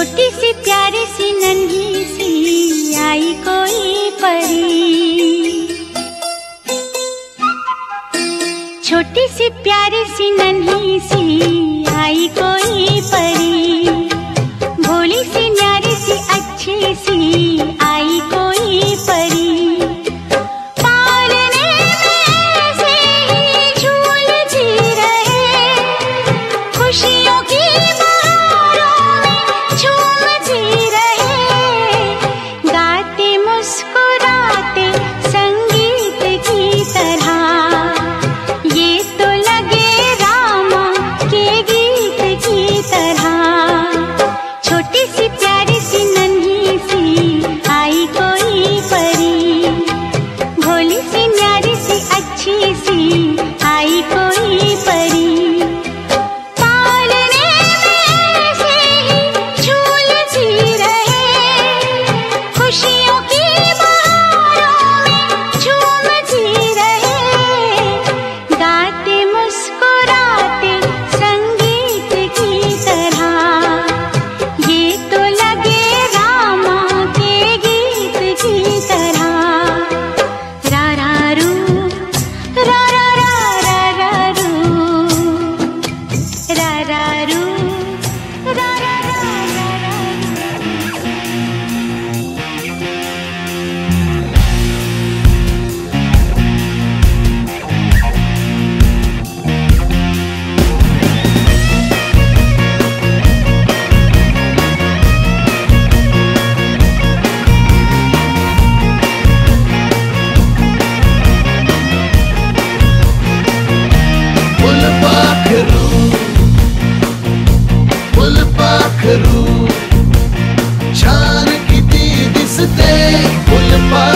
छोटी सी प्यारी सी नन्ही सी आई कोई परी। छोटी सी प्यारी सी नन्ही सी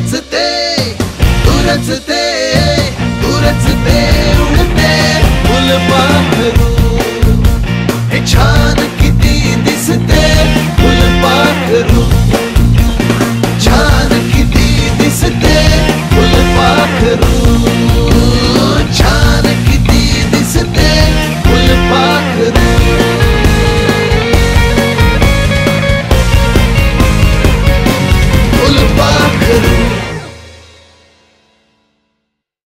つてうらつて。